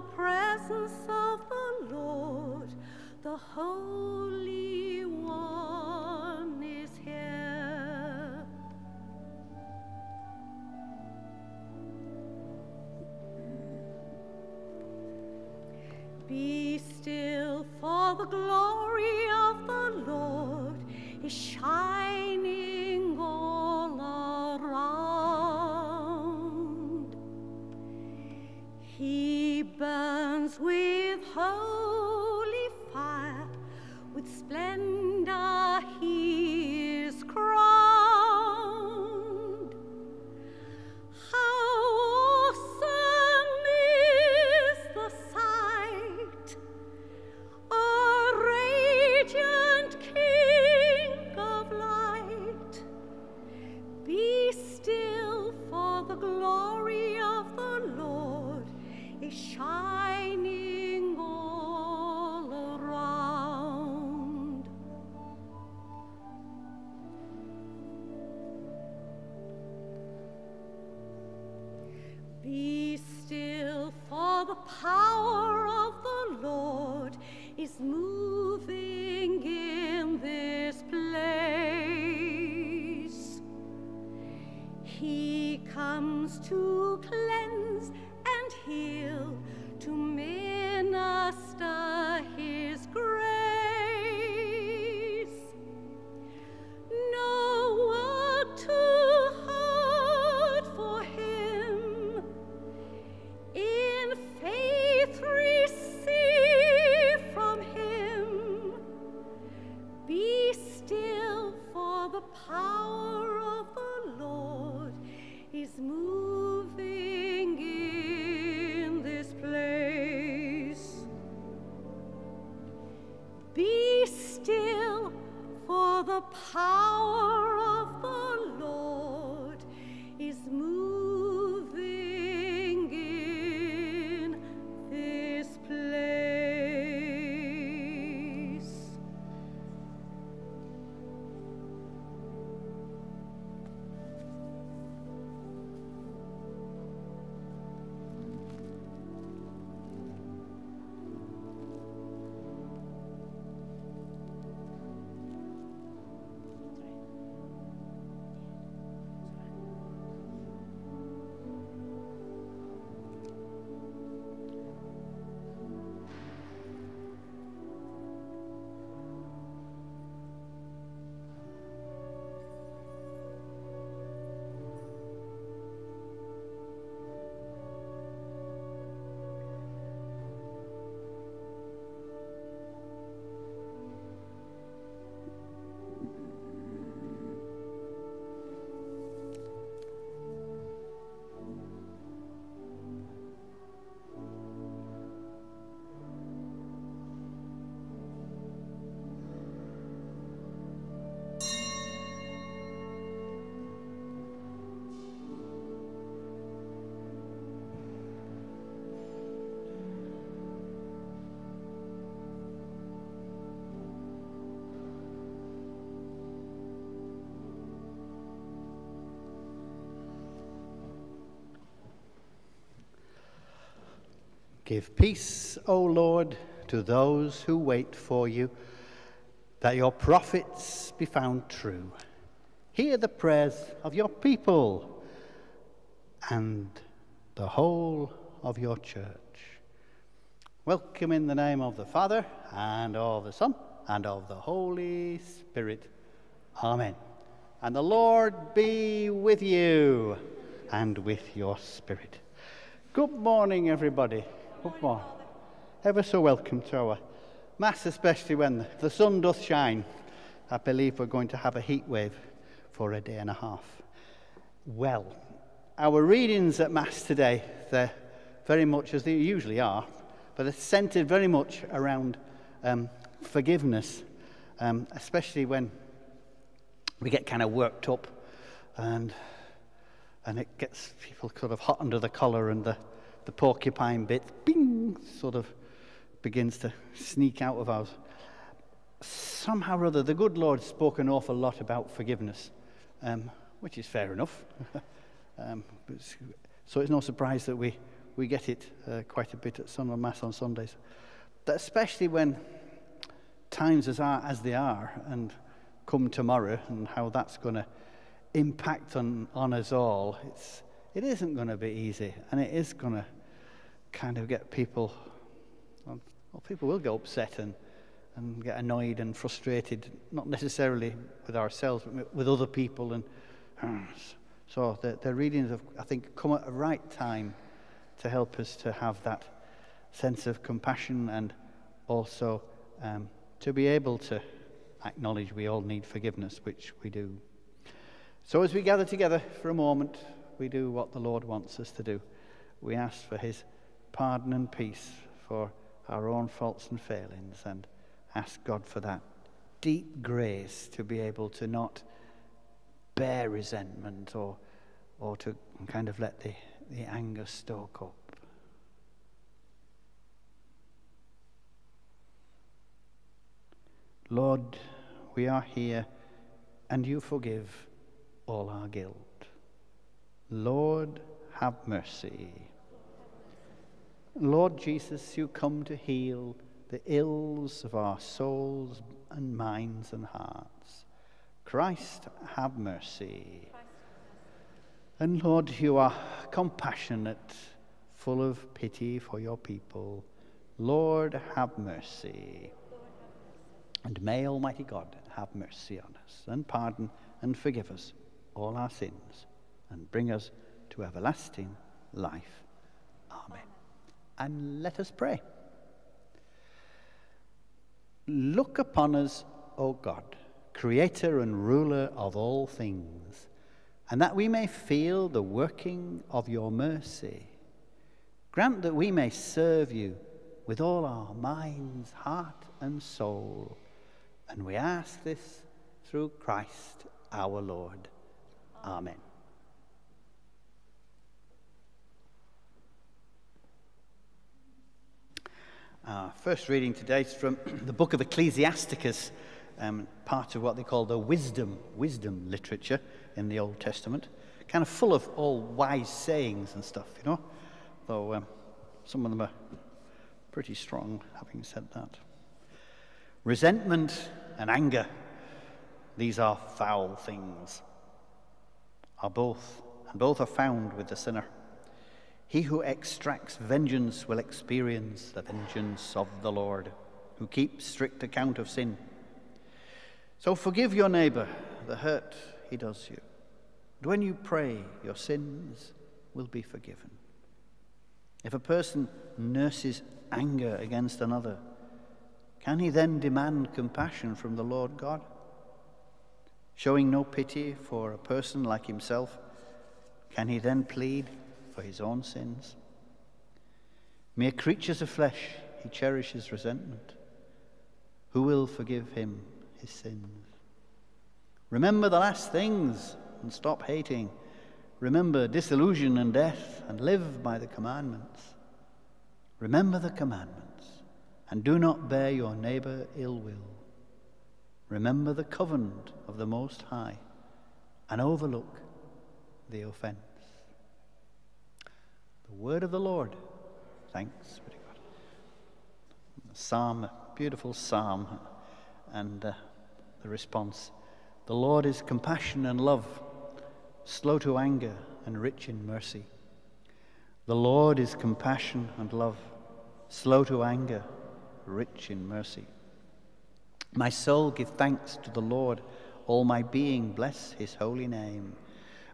presence of the Lord, the Holy One is here. Be still, for the glory of the Lord is shining He comes to cleanse and heal, to minister Give peace, O Lord, to those who wait for you, that your prophets be found true. Hear the prayers of your people and the whole of your church. Welcome in the name of the Father, and of the Son, and of the Holy Spirit. Amen. And the Lord be with you and with your spirit. Good morning, everybody. Good morning. Ever so welcome to our Mass, especially when the sun doth shine. I believe we're going to have a heat wave for a day and a half. Well, our readings at Mass today, they're very much as they usually are, but they're centered very much around um, forgiveness, um, especially when we get kind of worked up and and it gets people kind of hot under the collar and the, the porcupine bit, bing, sort of begins to sneak out of us. Somehow or other, the good Lord spoke an awful lot about forgiveness, um, which is fair enough. um, but so it's no surprise that we, we get it uh, quite a bit at Sunday Mass on Sundays. That especially when times as are as they are, and come tomorrow, and how that's going to impact on, on us all, it's, it isn't going to be easy, and it is going to kind of get people, well, people will get upset and, and get annoyed and frustrated, not necessarily with ourselves, but with other people. And so the, the readings have, I think, come at the right time to help us to have that sense of compassion and also um, to be able to acknowledge we all need forgiveness, which we do. So as we gather together for a moment, we do what the Lord wants us to do. We ask for his pardon and peace for our own faults and failings and ask God for that deep grace to be able to not bear resentment or, or to kind of let the, the anger stoke up. Lord, we are here and you forgive all our guilt. Lord, have mercy. Lord Jesus, you come to heal the ills of our souls and minds and hearts. Christ, have mercy. And Lord, you are compassionate, full of pity for your people. Lord, have mercy. And may Almighty God have mercy on us and pardon and forgive us all our sins and bring us to everlasting life. Amen. And let us pray. Look upon us, O God, creator and ruler of all things, and that we may feel the working of your mercy. Grant that we may serve you with all our minds, heart, and soul. And we ask this through Christ our Lord. Amen. Our first reading today is from the book of Ecclesiasticus, um, part of what they call the wisdom, wisdom literature in the Old Testament. Kind of full of all wise sayings and stuff, you know, though um, some of them are pretty strong, having said that. Resentment and anger, these are foul things are both, and both are found with the sinner. He who extracts vengeance will experience the vengeance of the Lord, who keeps strict account of sin. So forgive your neighbor the hurt he does you. And when you pray, your sins will be forgiven. If a person nurses anger against another, can he then demand compassion from the Lord God? showing no pity for a person like himself, can he then plead for his own sins? Mere creatures of flesh, he cherishes resentment. Who will forgive him his sins? Remember the last things and stop hating. Remember disillusion and death and live by the commandments. Remember the commandments and do not bear your neighbor ill will. Remember the covenant of the Most High and overlook the offense. Word of the Lord. Thanks be to God. Psalm, beautiful psalm, and uh, the response The Lord is compassion and love, slow to anger and rich in mercy. The Lord is compassion and love, slow to anger, rich in mercy. My soul, give thanks to the Lord. All my being, bless his holy name.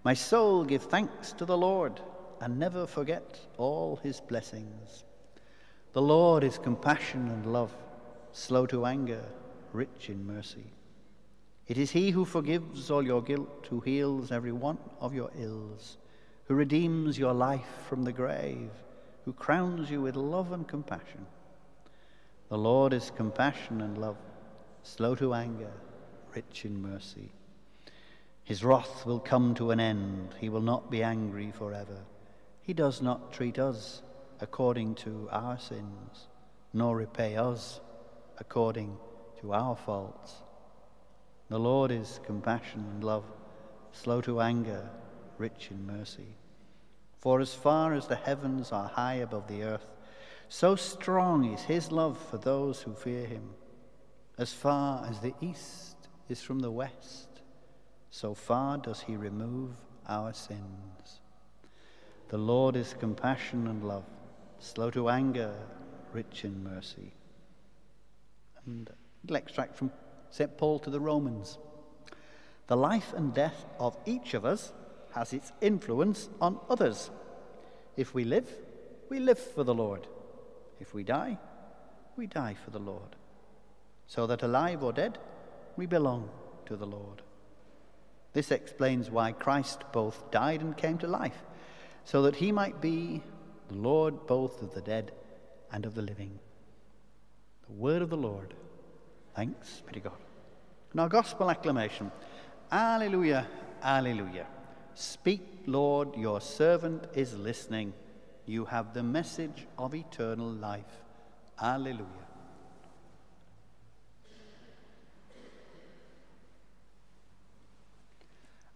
My soul, give thanks to the Lord and never forget all his blessings. The Lord is compassion and love, slow to anger, rich in mercy. It is he who forgives all your guilt, who heals every one of your ills, who redeems your life from the grave, who crowns you with love and compassion. The Lord is compassion and love slow to anger, rich in mercy. His wrath will come to an end. He will not be angry forever. He does not treat us according to our sins, nor repay us according to our faults. The Lord is compassion and love, slow to anger, rich in mercy. For as far as the heavens are high above the earth, so strong is his love for those who fear him. As far as the east is from the west, so far does he remove our sins. The Lord is compassion and love, slow to anger, rich in mercy. And a little extract from St. Paul to the Romans. The life and death of each of us has its influence on others. If we live, we live for the Lord. If we die, we die for the Lord. So that alive or dead, we belong to the Lord. This explains why Christ both died and came to life, so that he might be the Lord both of the dead and of the living. The word of the Lord. Thanks be to God. Now, gospel acclamation. Alleluia, alleluia. Speak, Lord, your servant is listening. You have the message of eternal life. Alleluia.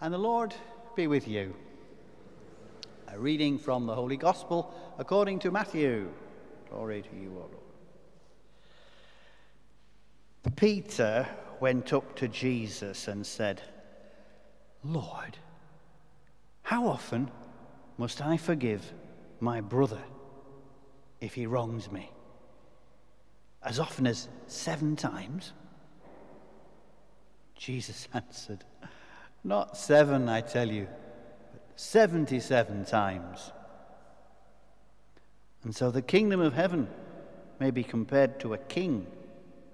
And the Lord be with you. A reading from the Holy Gospel according to Matthew. Glory to you, O Lord. Peter went up to Jesus and said, Lord, how often must I forgive my brother if he wrongs me? As often as seven times? Jesus answered, Not seven, I tell you, 77 times. And so the kingdom of heaven may be compared to a king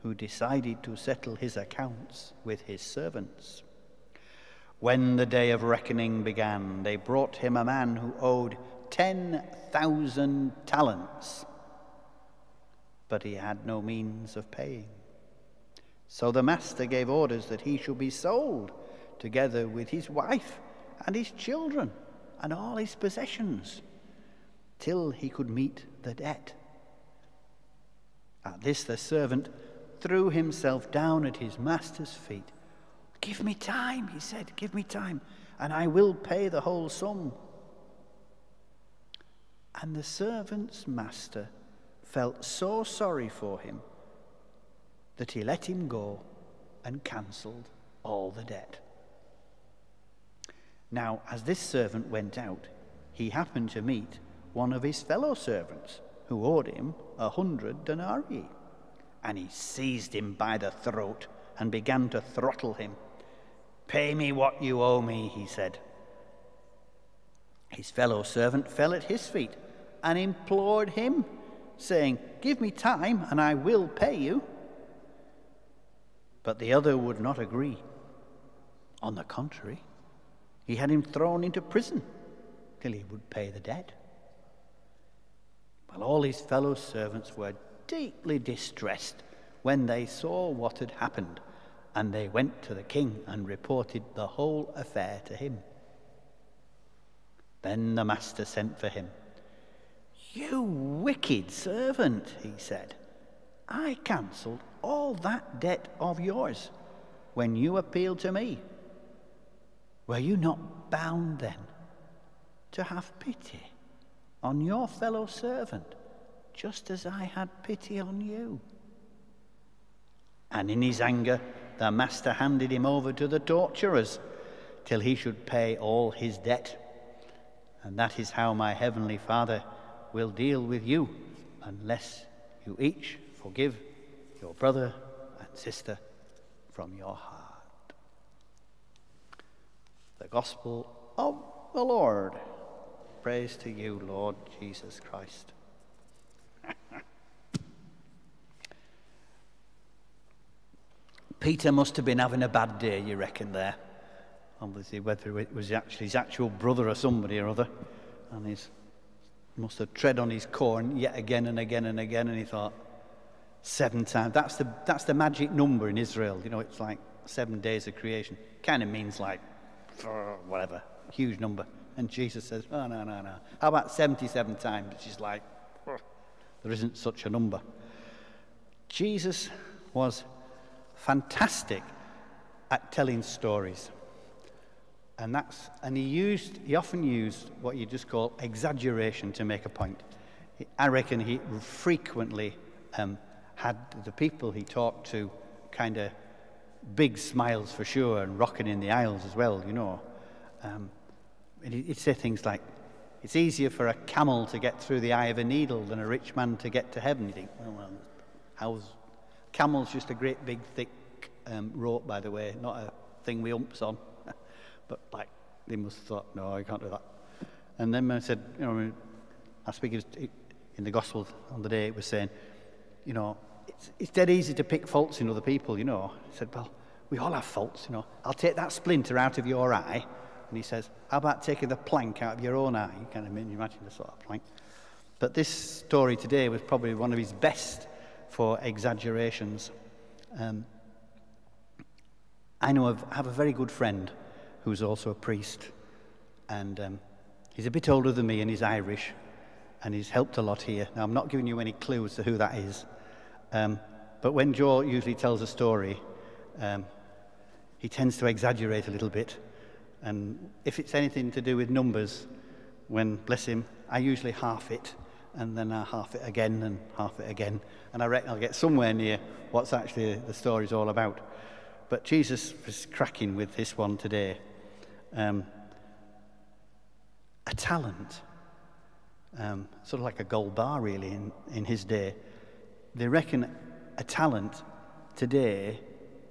who decided to settle his accounts with his servants. When the day of reckoning began, they brought him a man who owed 10,000 talents, but he had no means of paying. So the master gave orders that he should be sold, together with his wife and his children and all his possessions, till he could meet the debt. At this, the servant threw himself down at his master's feet Give me time, he said, give me time, and I will pay the whole sum. And the servant's master felt so sorry for him that he let him go and cancelled all the debt. Now, as this servant went out, he happened to meet one of his fellow servants who owed him a hundred denarii. And he seized him by the throat and began to throttle him. Pay me what you owe me, he said. His fellow servant fell at his feet and implored him, saying, Give me time and I will pay you. But the other would not agree. On the contrary, he had him thrown into prison till he would pay the debt. While all his fellow servants were deeply distressed when they saw what had happened and they went to the king and reported the whole affair to him. Then the master sent for him. You wicked servant, he said. I cancelled all that debt of yours when you appealed to me. Were you not bound then to have pity on your fellow servant, just as I had pity on you? And in his anger, the master handed him over to the torturers till he should pay all his debt. And that is how my heavenly Father will deal with you unless you each forgive your brother and sister from your heart. The Gospel of the Lord. Praise to you, Lord Jesus Christ. Peter must have been having a bad day, you reckon, there. Obviously, whether it was actually his actual brother or somebody or other. And he must have tread on his corn yet again and again and again. And he thought, seven times. That's the, that's the magic number in Israel. You know, it's like seven days of creation. Kind of means like, whatever, huge number. And Jesus says, oh, no, no, no. How about 77 times? She's like, there isn't such a number. Jesus was fantastic at telling stories. And that's and he used he often used what you just call exaggeration to make a point. I reckon he frequently um, had the people he talked to kind of big smiles for sure and rocking in the aisles as well, you know. Um, and he'd say things like, it's easier for a camel to get through the eye of a needle than a rich man to get to heaven. You think, well, well how's... Camel's just a great big thick um, rope, by the way, not a thing we umps on. but like, they must have thought, no, I can't do that. And then I said, you know, I speak in the gospel on the day, it was saying, you know, it's, it's dead easy to pick faults in other people, you know. He said, well, we all have faults, you know. I'll take that splinter out of your eye. And he says, how about taking the plank out of your own eye? You kind of imagine the sort of plank. But this story today was probably one of his best for exaggerations. Um, I know of, I have a very good friend who's also a priest. And um, he's a bit older than me and he's Irish. And he's helped a lot here. Now, I'm not giving you any clues to who that is. Um, but when Joe usually tells a story, um, he tends to exaggerate a little bit. And if it's anything to do with numbers, when, bless him, I usually half it, and then I half it again and half it again. And I reckon I'll get somewhere near what's actually the story's all about. But Jesus was cracking with this one today. Um, a talent, um, sort of like a gold bar, really, in, in his day they reckon a talent today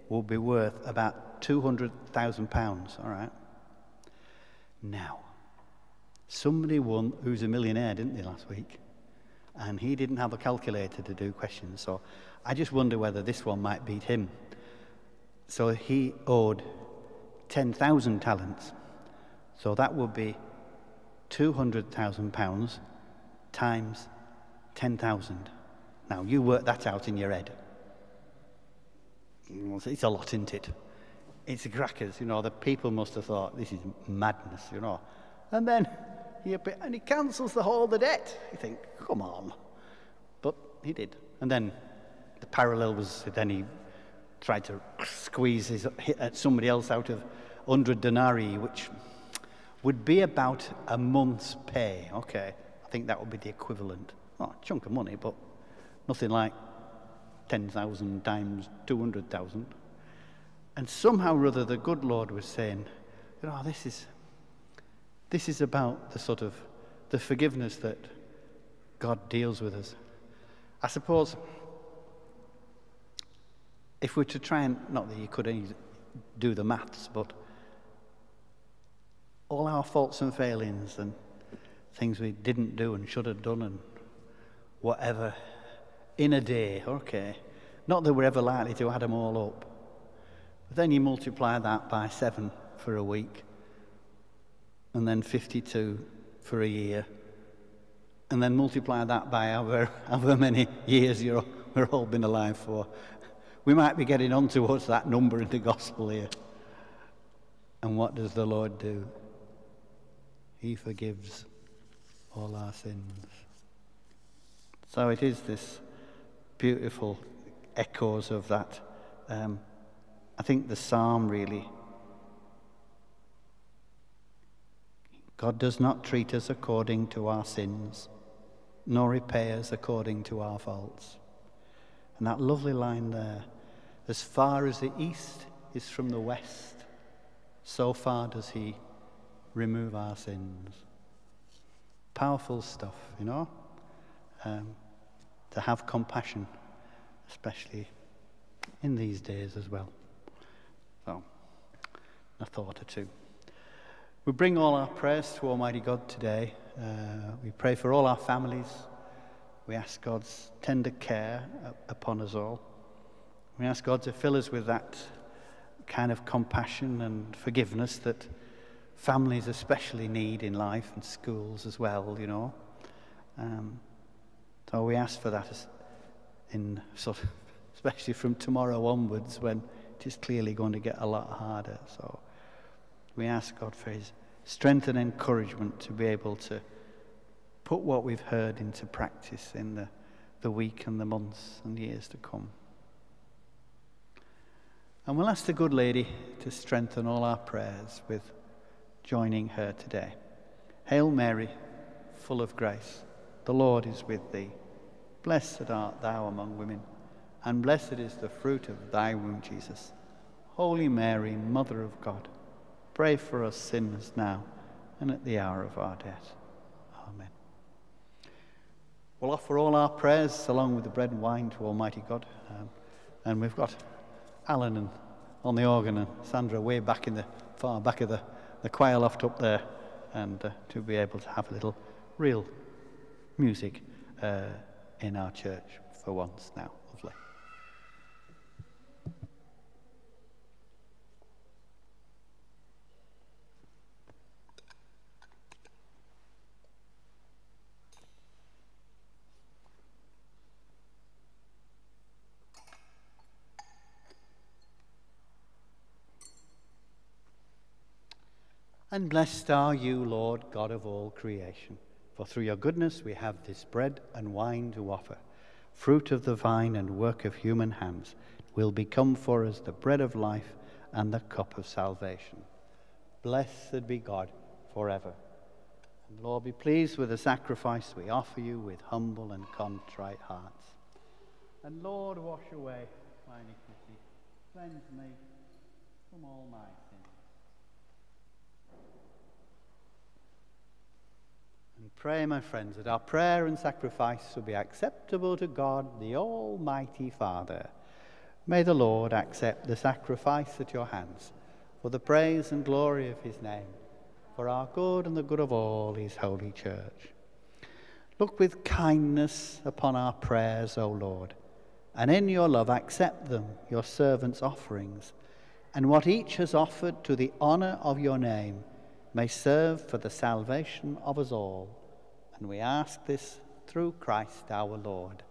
will be worth about £200,000, all right? Now, somebody won who's a millionaire, didn't they, last week? And he didn't have a calculator to do questions, so I just wonder whether this one might beat him. So he owed 10,000 talents. So that would be £200,000 times 10,000. Now, you work that out in your head. It's a lot, isn't it? It's crackers, you know. The people must have thought, this is madness, you know. And then, he, and he cancels the whole of the debt. You think, come on. But he did. And then the parallel was, then he tried to squeeze his, hit at somebody else out of 100 denarii, which would be about a month's pay. Okay, I think that would be the equivalent. Oh, a chunk of money, but nothing like 10,000 times 200,000. And somehow or other, the good Lord was saying, you know, this is, this is about the sort of the forgiveness that God deals with us. I suppose if we're to try and, not that you could do the maths, but all our faults and failings and things we didn't do and should have done and whatever in a day, okay. Not that we're ever likely to add them all up. But then you multiply that by seven for a week, and then 52 for a year, and then multiply that by however, however many years you're, we're all been alive for. We might be getting on towards that number in the gospel here. And what does the Lord do? He forgives all our sins. So it is this beautiful echoes of that. Um, I think the psalm really. God does not treat us according to our sins, nor repay us according to our faults. And that lovely line there as far as the east is from the west, so far does He remove our sins. Powerful stuff, you know? Um, to have compassion, especially in these days as well. So, a thought or two. We bring all our prayers to Almighty God today. Uh, we pray for all our families. We ask God's tender care upon us all. We ask God to fill us with that kind of compassion and forgiveness that families especially need in life and schools as well, you know. Um, so we ask for that in sort of, especially from tomorrow onwards when it is clearly going to get a lot harder. So we ask God for his strength and encouragement to be able to put what we've heard into practice in the, the week and the months and years to come. And we'll ask the good lady to strengthen all our prayers with joining her today. Hail Mary, full of grace, the Lord is with thee. Blessed art thou among women, and blessed is the fruit of thy womb, Jesus. Holy Mary, Mother of God, pray for us sinners now and at the hour of our death. Amen. We'll offer all our prayers along with the bread and wine to Almighty God. Um, and we've got Alan and, on the organ and Sandra way back in the far back of the, the choir loft up there, and uh, to be able to have a little real music uh, in our church for once now. Lovely. And blessed are you, Lord God of all creation. For through your goodness we have this bread and wine to offer. Fruit of the vine and work of human hands will become for us the bread of life and the cup of salvation. Blessed be God forever. And Lord, be pleased with the sacrifice we offer you with humble and contrite hearts. And Lord, wash away my iniquity. Cleanse me from all my sins. And pray, my friends, that our prayer and sacrifice will be acceptable to God, the Almighty Father. May the Lord accept the sacrifice at your hands for the praise and glory of his name, for our good and the good of all his holy church. Look with kindness upon our prayers, O Lord, and in your love accept them, your servants' offerings, and what each has offered to the honor of your name may serve for the salvation of us all. And we ask this through Christ our Lord.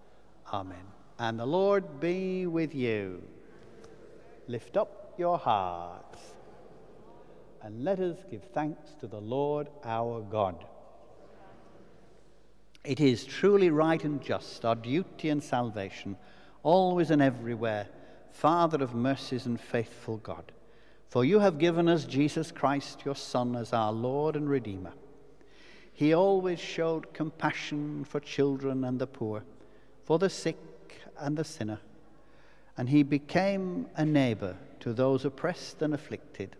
Amen. And the Lord be with you. Lift up your hearts. And let us give thanks to the Lord our God. It is truly right and just, our duty and salvation, always and everywhere, Father of mercies and faithful God for you have given us Jesus Christ, your Son, as our Lord and Redeemer. He always showed compassion for children and the poor, for the sick and the sinner, and he became a neighbor to those oppressed and afflicted.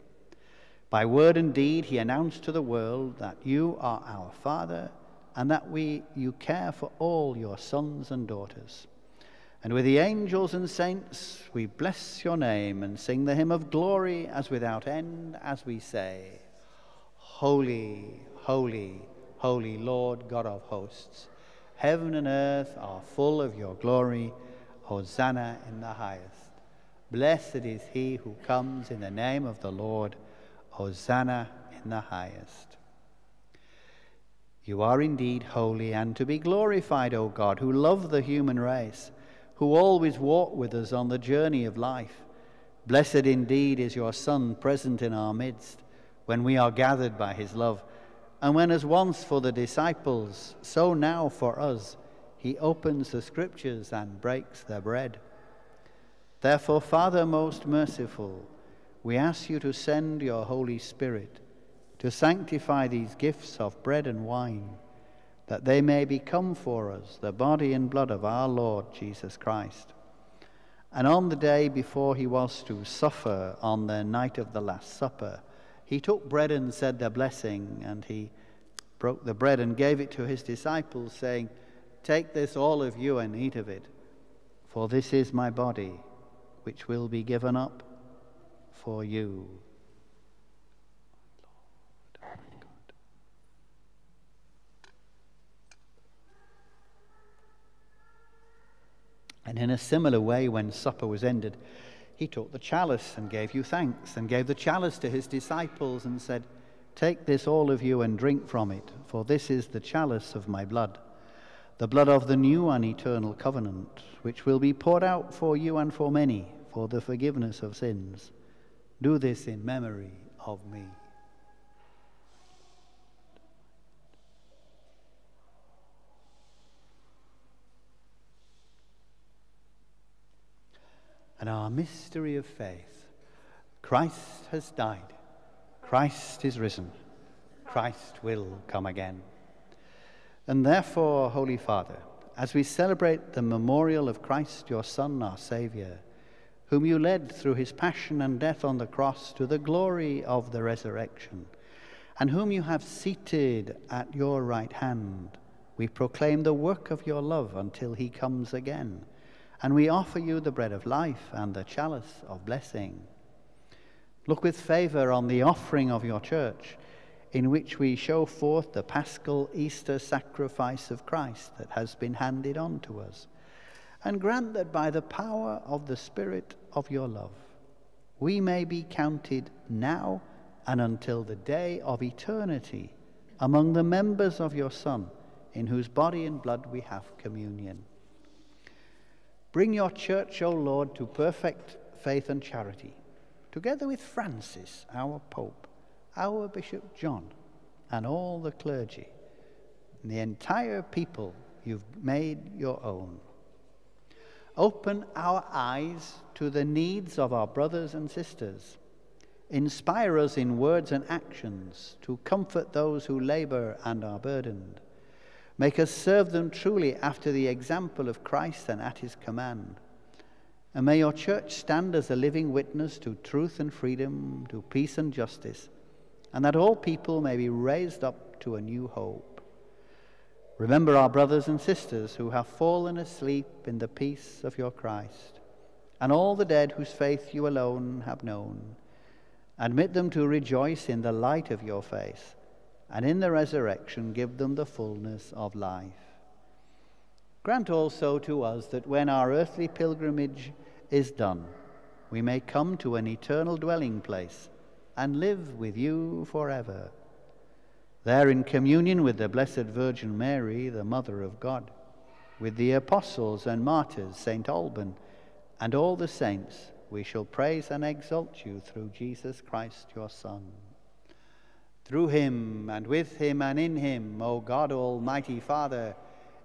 By word and deed, he announced to the world that you are our Father and that we, you care for all your sons and daughters. And with the angels and saints, we bless your name and sing the hymn of glory as without end as we say, Holy, holy, holy Lord God of hosts. Heaven and earth are full of your glory. Hosanna in the highest. Blessed is he who comes in the name of the Lord. Hosanna in the highest. You are indeed holy and to be glorified, O God, who love the human race who always walk with us on the journey of life. Blessed indeed is your Son present in our midst when we are gathered by his love. And when, as once for the disciples, so now for us, he opens the scriptures and breaks the bread. Therefore, Father most merciful, we ask you to send your Holy Spirit to sanctify these gifts of bread and wine that they may become for us the body and blood of our Lord Jesus Christ. And on the day before he was to suffer, on the night of the Last Supper, he took bread and said the blessing, and he broke the bread and gave it to his disciples, saying, Take this, all of you, and eat of it, for this is my body, which will be given up for you. And in a similar way, when supper was ended, he took the chalice and gave you thanks, and gave the chalice to his disciples, and said, Take this, all of you, and drink from it, for this is the chalice of my blood, the blood of the new and eternal covenant, which will be poured out for you and for many for the forgiveness of sins. Do this in memory of me. And our mystery of faith. Christ has died. Christ is risen. Christ will come again. And therefore, Holy Father, as we celebrate the memorial of Christ, your Son, our Saviour, whom you led through his passion and death on the cross to the glory of the resurrection, and whom you have seated at your right hand, we proclaim the work of your love until he comes again. And we offer you the bread of life and the chalice of blessing. Look with favor on the offering of your church, in which we show forth the paschal Easter sacrifice of Christ that has been handed on to us. And grant that by the power of the Spirit of your love, we may be counted now and until the day of eternity among the members of your Son, in whose body and blood we have communion. Bring your church, O Lord, to perfect faith and charity, together with Francis, our Pope, our Bishop John, and all the clergy, and the entire people you've made your own. Open our eyes to the needs of our brothers and sisters. Inspire us in words and actions to comfort those who labor and are burdened. Make us serve them truly after the example of Christ and at his command. And may your church stand as a living witness to truth and freedom, to peace and justice, and that all people may be raised up to a new hope. Remember our brothers and sisters who have fallen asleep in the peace of your Christ, and all the dead whose faith you alone have known. Admit them to rejoice in the light of your face and in the resurrection give them the fullness of life. Grant also to us that when our earthly pilgrimage is done, we may come to an eternal dwelling place and live with you forever. There, in communion with the Blessed Virgin Mary, the Mother of God, with the apostles and martyrs, St. Alban, and all the saints, we shall praise and exalt you through Jesus Christ, your Son. Through him, and with him, and in him, O God, Almighty Father,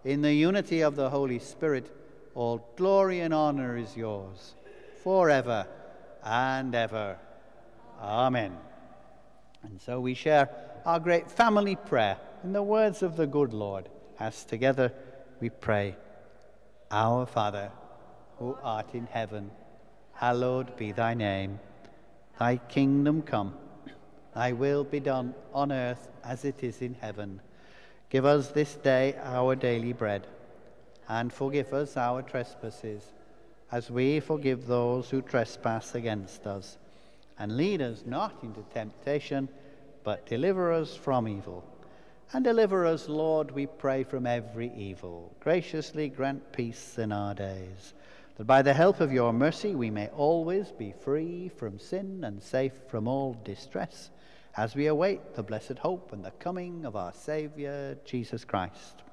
in the unity of the Holy Spirit, all glory and honor is yours, forever and ever. Amen. And so we share our great family prayer in the words of the good Lord, as together we pray, Our Father, who art in heaven, hallowed be thy name. Thy kingdom come. Thy will be done on earth as it is in heaven. Give us this day our daily bread, and forgive us our trespasses, as we forgive those who trespass against us. And lead us not into temptation, but deliver us from evil. And deliver us, Lord, we pray, from every evil. Graciously grant peace in our days, that by the help of your mercy we may always be free from sin and safe from all distress as we await the blessed hope and the coming of our Saviour, Jesus Christ.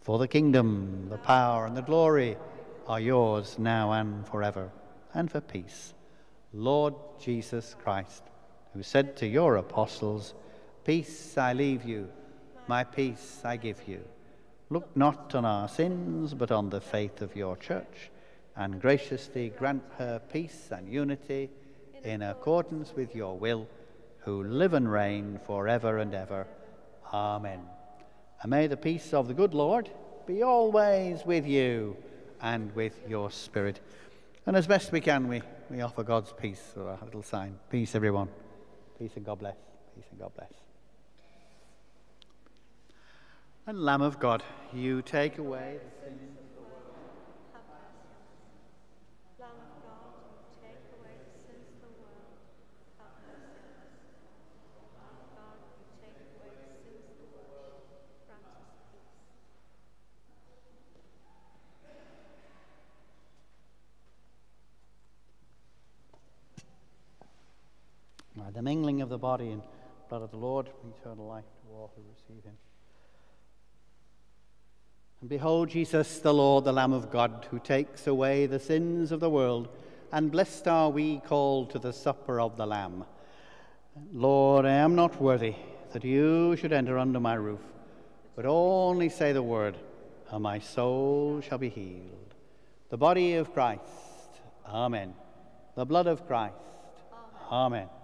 For the kingdom, the power, and the glory are yours now and forever. And for peace, Lord Jesus Christ, who said to your apostles, Peace I leave you, my peace I give you. Look not on our sins, but on the faith of your church, and graciously grant her peace and unity in accordance with your will who live and reign forever and ever. Amen. And may the peace of the good Lord be always with you and with your spirit. And as best we can, we, we offer God's peace, or a little sign. Peace, everyone. Peace and God bless. Peace and God bless. And Lamb of God, you take away the sins the mingling of the body and blood of the Lord, eternal life to all who receive him. And behold, Jesus, the Lord, the Lamb of God, who takes away the sins of the world, and blessed are we called to the supper of the Lamb. Lord, I am not worthy that you should enter under my roof, but only say the word, and my soul shall be healed. The body of Christ, Amen. The blood of Christ, Amen. Amen.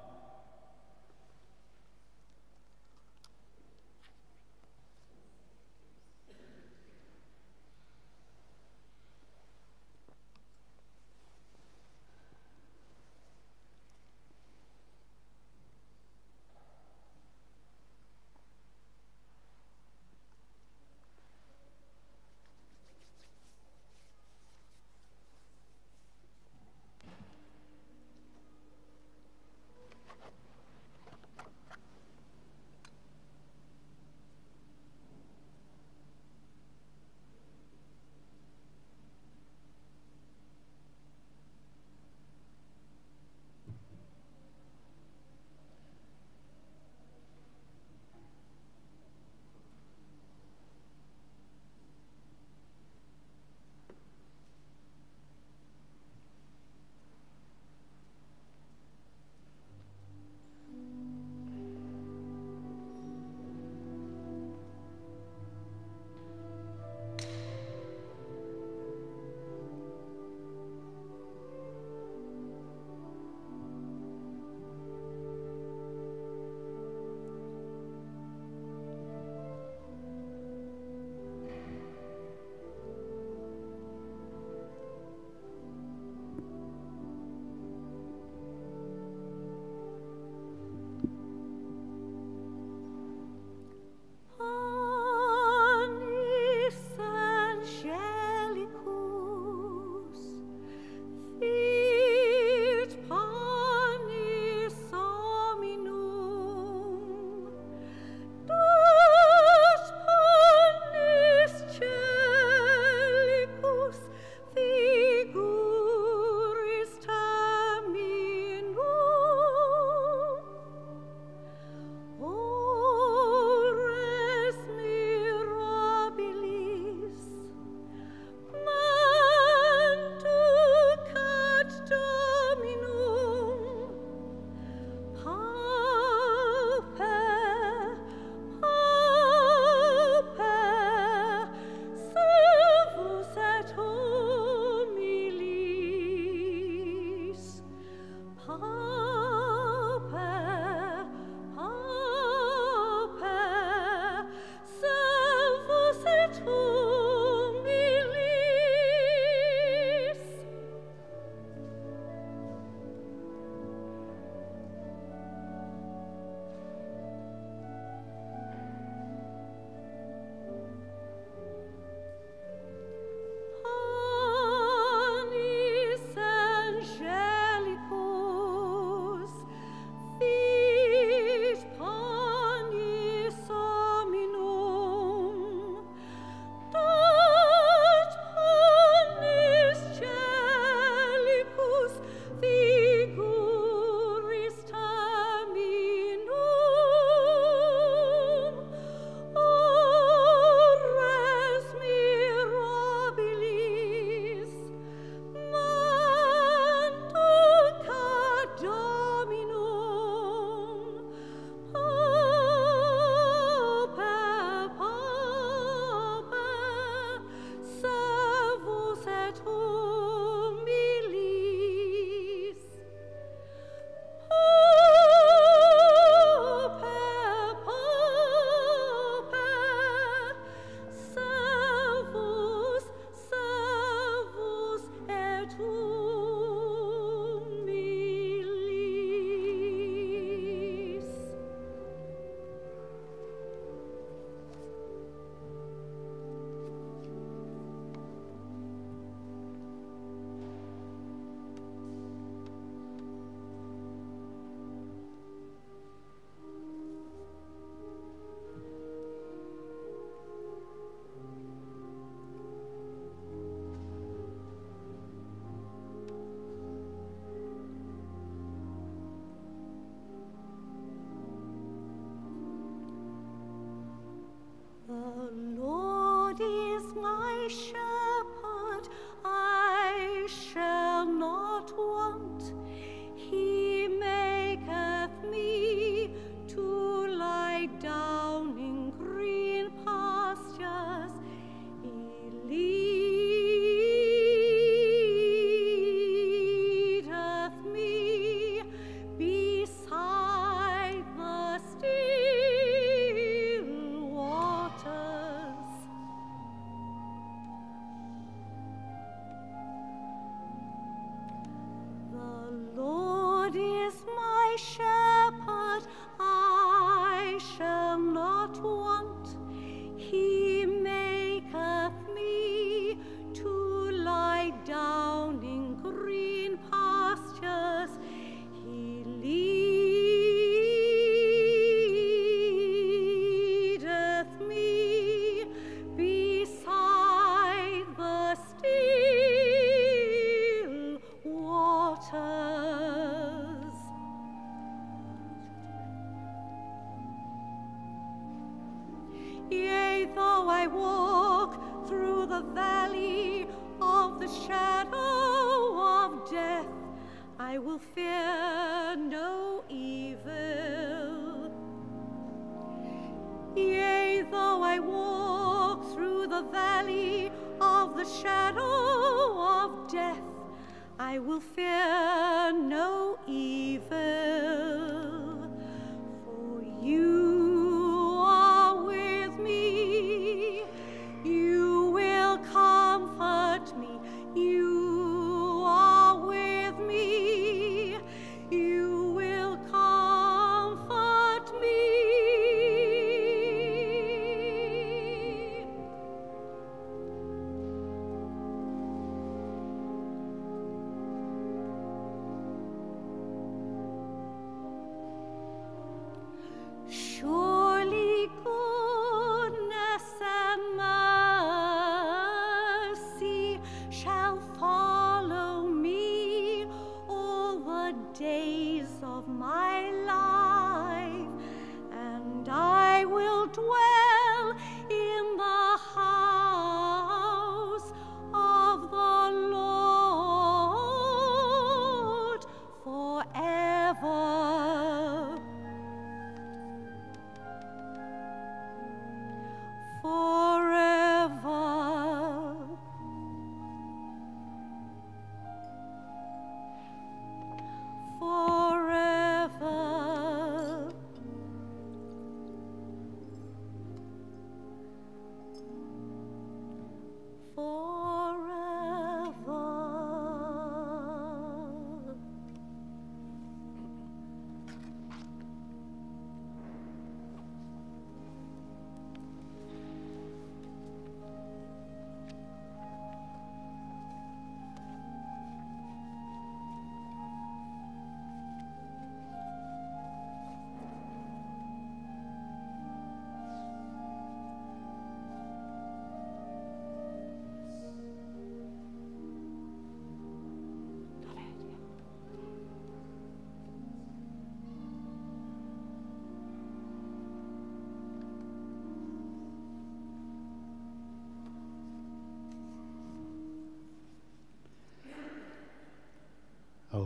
Yea, though I walk through the valley of the shadow of death, I will fear no evil. Yea, though I walk through the valley of the shadow of death, I will fear no evil.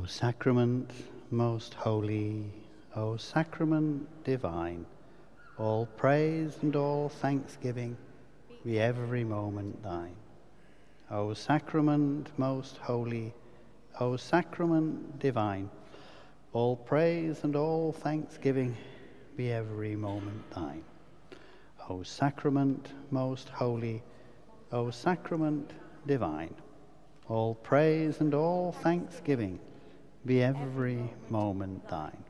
O sacrament most holy, O sacrament divine, all praise and all thanksgiving be every moment thine. O sacrament most holy, O sacrament divine, all praise and all thanksgiving be every moment thine. O sacrament most holy, O sacrament divine, all praise and all thanksgiving be every moment thine.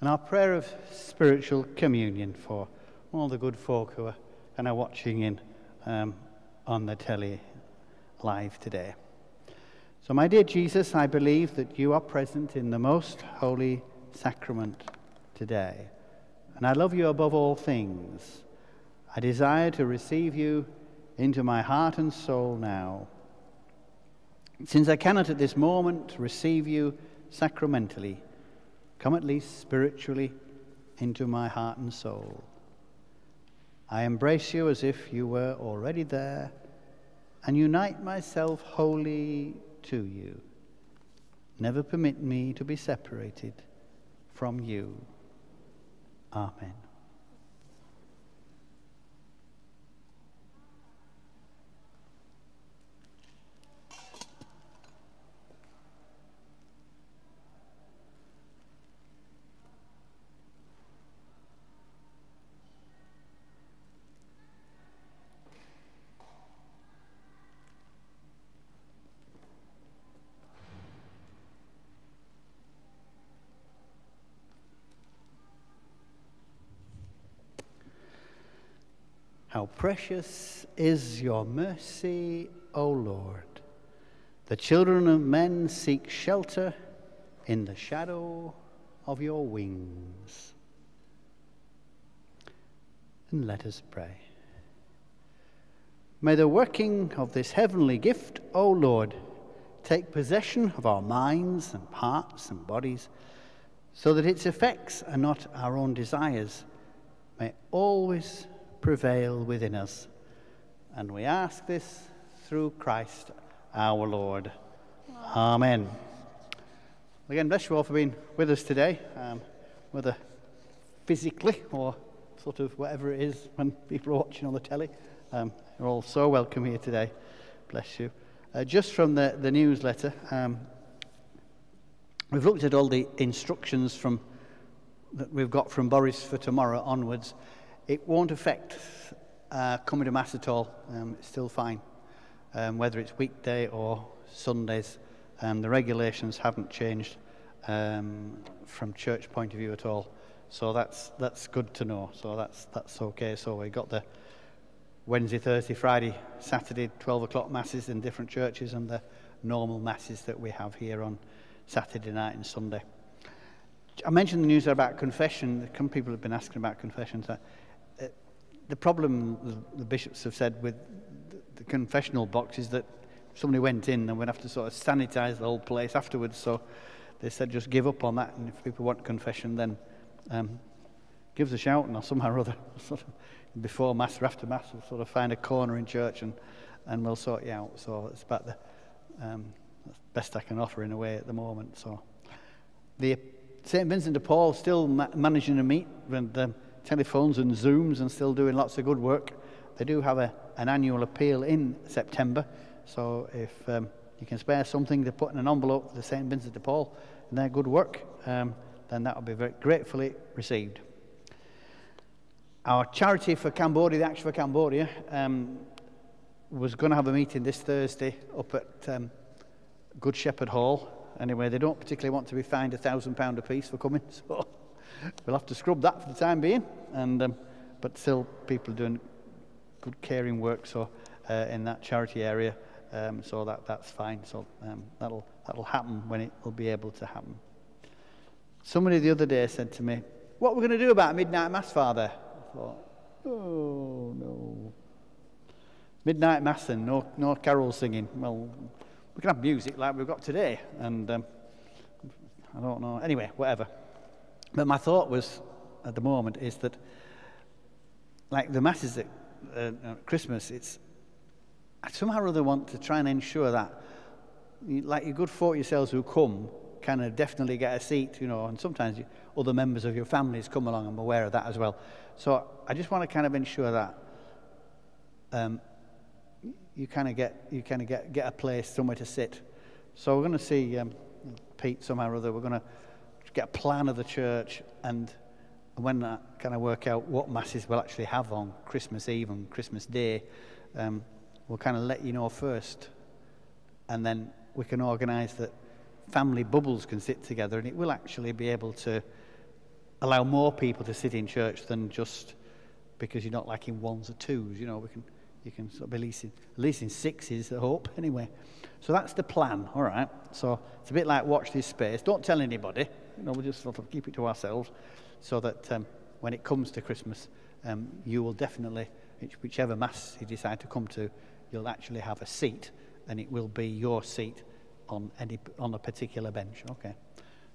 And our prayer of spiritual communion for all the good folk who are kind of watching in um, on the telly live today. So, my dear Jesus, I believe that you are present in the most holy sacrament today. And I love you above all things. I desire to receive you into my heart and soul now. Since I cannot at this moment receive you sacramentally, come at least spiritually into my heart and soul. I embrace you as if you were already there and unite myself wholly to you. Never permit me to be separated from you. Amen. How precious is your mercy, O Lord. The children of men seek shelter in the shadow of your wings. And let us pray. May the working of this heavenly gift, O Lord, take possession of our minds and hearts and bodies, so that its effects are not our own desires, may always prevail within us And we ask this through Christ our Lord. Amen. Again, bless you all for being with us today, um, whether physically or sort of whatever it is when people are watching on the telly. Um, you're all so welcome here today. Bless you. Uh, just from the, the newsletter, um, we've looked at all the instructions from that we've got from Boris for tomorrow onwards. It won't affect uh, coming to Mass at all. Um, it's still fine, um, whether it's weekday or Sundays. Um, the regulations haven't changed um, from church point of view at all. So that's, that's good to know. So that's, that's okay. So we got the Wednesday, Thursday, Friday, Saturday, 12 o'clock masses in different churches and the normal masses that we have here on Saturday night and Sunday. I mentioned the news about confession. Some people have been asking about confession. The problem the bishops have said with the confessional box is that somebody went in and we'd have to sort of sanitize the whole place afterwards. So they said just give up on that. And if people want confession, then um, give us a shout or somehow or other. Sort of before Mass or after Mass, we'll sort of find a corner in church and, and we'll sort you out. So it's about the um, best I can offer in a way at the moment. So the St. Vincent de Paul still ma- managing to meet with um, telephones and Zooms and still doing lots of good work. They do have a, an annual appeal in September. So if um, you can spare something to put in an envelope to St. Vincent de Paul and their good work, um, then that will be very gratefully received. Our charity for Cambodia, the Action for Cambodia, um, was going to have a meeting this Thursday up at um, Good Shepherd Hall. Anyway, they don't particularly want to be fined a thousand pound a piece for coming, so we'll have to scrub that for the time being. And um, but still, people are doing good caring work so uh, in that charity area, um, so that that's fine. So um, that'll that'll happen when it will be able to happen. Somebody the other day said to me, What are we going to do about midnight mass, Father? I thought, Oh, no. Midnight mass and no, no carol singing. Well, we can have music like we've got today. And um, I don't know. Anyway, whatever. But my thought was, at the moment, is that, like the masses at uh, Christmas, it's, I somehow or other want to try and ensure that, like your good folk yourselves who come, kind of definitely get a seat, you know, and sometimes you, other members of your families come along. I'm aware of that as well. So I just want to kind of ensure that um, you kind of get you kind of get get a place somewhere to sit. So we're going to see um, Pete somehow or other. We're going to get a plan of the church, and when that kind of work out what masses we'll actually have on Christmas Eve and Christmas Day, um, we'll kind of let you know first, and then we can organise that family bubbles can sit together, and it will actually be able to allow more people to sit in church than just because you're not in ones or twos. You know, we can you can sort of be in, at least in sixes, I hope. Anyway, so that's the plan. All right. So it's a bit like watch this space. Don't tell anybody. You know, we'll just sort of keep it to ourselves, so that um, when it comes to Christmas, um, you will definitely, whichever mass you decide to come to, you'll actually have a seat, and it will be your seat on any on a particular bench. Okay,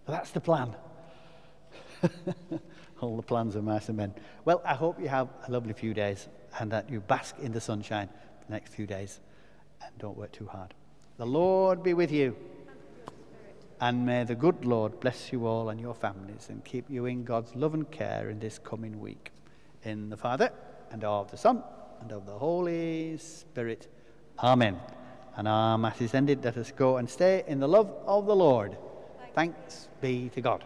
so that's the plan. All the plans of mice and men. Well, I hope you have a lovely few days and that you bask in the sunshine the next few days and don't work too hard. The Lord be with you. And may the good Lord bless you all and your families and keep you in God's love and care in this coming week. In the Father, and of the Son, and of the Holy Spirit. Amen. And our Mass is ended. Let us go and stay in the love of the Lord. Thanks be to God.